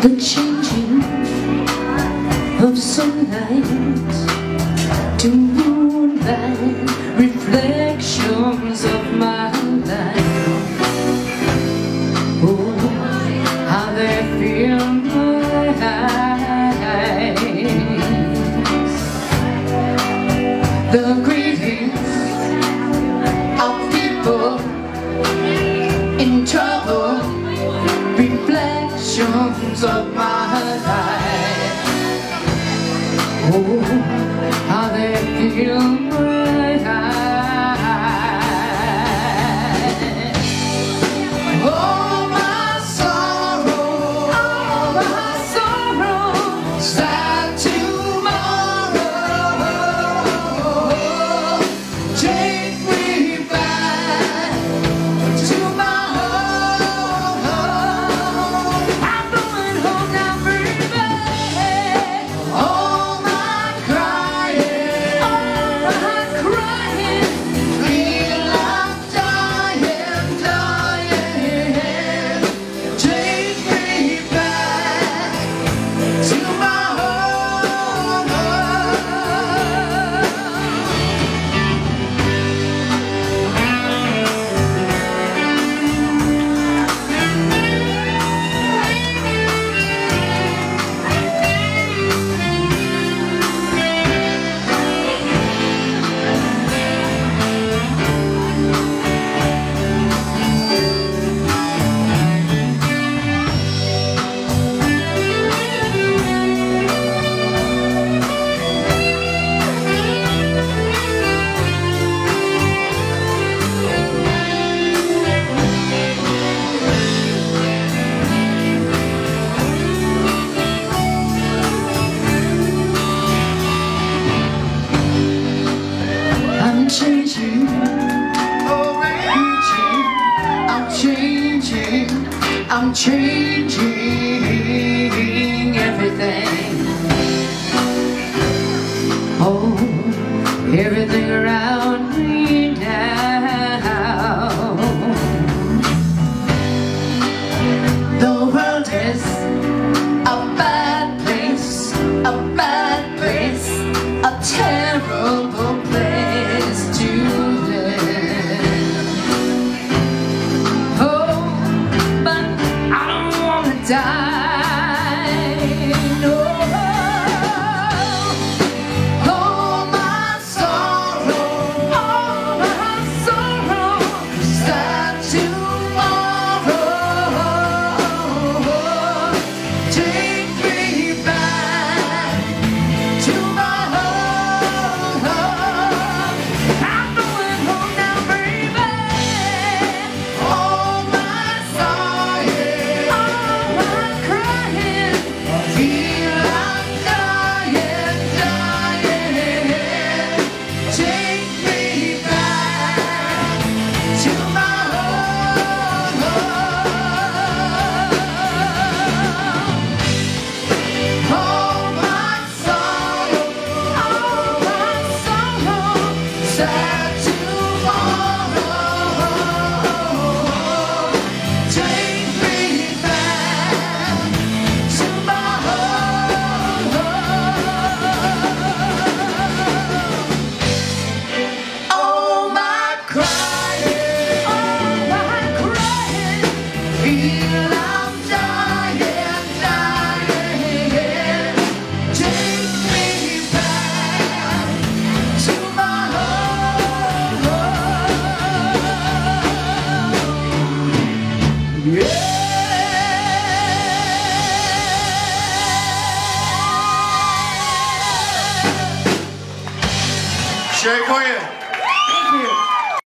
The changing of sunlight to moonlight reflections mountains of my life. Oh, how they feel. I'm changing everything. Oh, everything around me. have Shea Quinn.